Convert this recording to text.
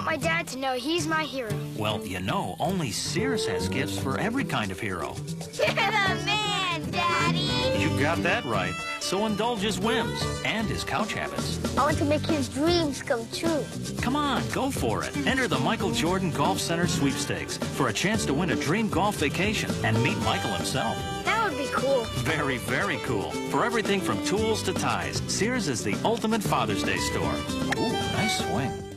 want my dad to know he's my hero. Well, you know, only Sears has gifts for every kind of hero. You're the man, Daddy! You got that right. So indulge his whims and his couch habits. I want to make his dreams come true. Come on, go for it. Enter the Michael Jordan Golf Center sweepstakes for a chance to win a dream golf vacation and meet Michael himself. That would be cool. Very, very cool. For everything from tools to ties, Sears is the ultimate Father's Day store. Ooh, nice swing.